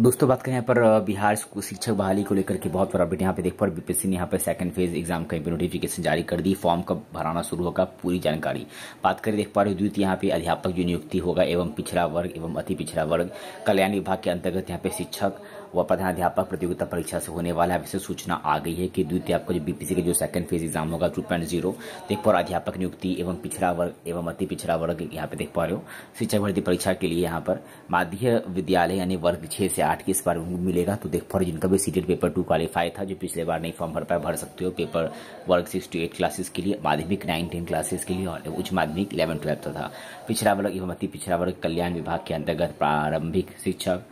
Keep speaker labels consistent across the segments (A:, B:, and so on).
A: दोस्तों, बात करें यहाँ पर बिहार शिक्षक बहाली को लेकर के बहुत बड़ा अपडेट यहाँ पे देख पर बीपीएससी ने यहाँ पर सेकंड फ़ेज़ एग्ज़ाम का नोटिफिकेशन जारी कर दी। फॉर्म कब भराना शुरू होगा, पूरी जानकारी बात करें, देख पा रहे द्वितीय यहाँ पे अध्यापक जो नियुक्ति होगा एवं पिछड़ा वर्ग एवं अति पिछड़ा वर्ग कल्याण विभाग के अंतर्गत यहाँ पे शिक्षक व प्रधानाध्यापक प्रतियोगिता परीक्षा से होने वाला विशेष सूचना आ गई है कि द्वितीय आपका जो बीपीसी का जो सेकंड फ़ेज़ एग्ज़ाम होगा टू पॉइंट ज़ीरो देख पा अध्यापक नियुक्ति एवं पिछड़ा वर्ग एवं अति पिछड़ा वर्ग यहाँ पे देख पा रहे हो। शिक्षक भर्ती परीक्षा के लिए यहाँ पर माध्य विद्यालय यानी वर्ग छह से आठ की इस बार मिलेगा। तो देख पा रहे जिनका भी सीटेड पेपर टू क्वालिफाई था, जो पिछले बार नहीं फॉर्म भर पाए भर सकते हो पेपर वर्ग सिक्स टू एट क्लासेस के लिए, माध्यमिक नाइन टेन क्लासेस के लिए और उच्च माध्यमिक इलेवन ट्वेल्थ था पिछड़ा वर्ग एवं अति पिछड़ा वर्ग कल्याण विभाग के अंतर्गत प्रारंभिक शिक्षक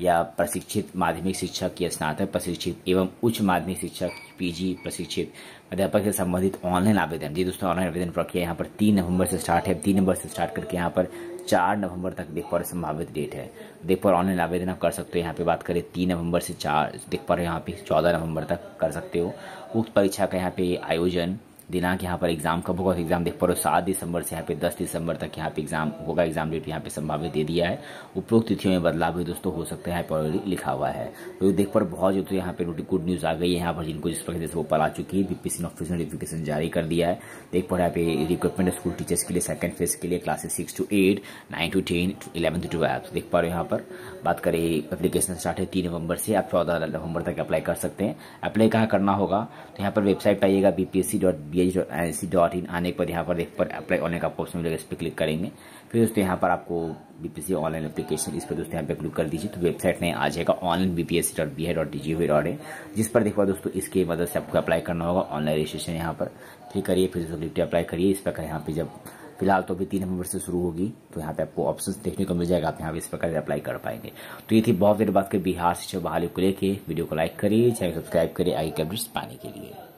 A: या प्रशिक्षित माध्यमिक शिक्षक या स्नातक प्रशिक्षित एवं उच्च माध्यमिक शिक्षक, पीजी प्रशिक्षित अध्यापक से संबंधित ऑनलाइन आवेदन। जी दोस्तों ऑनलाइन आवेदन प्रक्रिया यहाँ पर तीन नवंबर से स्टार्ट है। तीन नंबर से स्टार्ट करके यहाँ पर चार नवंबर तक देख पर संभावित डेट है। देख पर ऑनलाइन आवेदन आप कर सकते हो। यहाँ पे बात करें, तीन नवंबर से चार देख पर यहाँ पे चौदह नवंबर तक कर सकते हो। उक्त परीक्षा का यहाँ पे आयोजन दिनांक यहाँ पर एग्ज़ाम कब होगा एग्ज़ाम देख पा रहे हो? सात दिसंबर से यहाँ पे दस दिसंबर तक यहाँ पे एग्ज़ाम होगा। एग्ज़ाम डेट यहाँ पे संभावित दे दिया है। उपरोक्त तिथियों में बदलाव भी दोस्तों, हो सकता है ऑलरेडी लिखा हुआ है। तो देख पर बहुत जो तो यहाँ पे गुड न्यूज़ आ गई है यहाँ पर, जिनको जिस प्रकार से वो पढ़ा चुकी है बीपीसी ऑफ़िस नोटिफिकेशन जारी कर दिया है। देख पा यहाँ पे रिक्रूटमेंट स्कूल टीचर्स के लिए सेकंड फ़ेज़ के लिए classes six to eight nine to ten eleven to twelve देख पा रहे हो यहाँ पर, बात करें एप्लीकेशन स्टार्ट है तीन नवंबर से, आप चौदह नवंबर तक अप्लाई कर सकते हैं। अप्लाई कहाँ करना होगा? तो यहाँ पर website dot B H dot N C dot in आने पर यहाँ पर देख पर अप्लाई ऑनलाइन का ऑप्शन मिलेगा, इस पर क्लिक करेंगे। फिर दोस्तों यहाँ पर आपको बीपीएससी ऑनलाइन एप्लीकेशन इस पर दोस्तों यहाँ पे क्लिक कर दीजिए तो वेबसाइट में आ जाएगा online BPSC dot B dot D G dot in जिस पर देखो दोस्तों, इसके मदद से आपको अप्लाई करना होगा ऑनलाइन रजिस्ट्रेशन यहाँ पर। क्लिक करिए, फिर दोस्तों अप्लाई करिए, इस प्रकार यहाँ पे जब फ़िलहाल तो अभी तीन नवंबर से शुरू होगी तो यहाँ पे आपको ऑप्शंस देखने को मिल जाएगा, आप यहाँ पे इस प्रकार अप्लाई कर पाएँगे। तो ये थी बहुत देर बात कर बिहार शिक्षा बहाली को लेकर वीडियो को लाइक करिए, चैनल सब्सक्राइब करिए आगे के अपडेट्स पाने के लिए।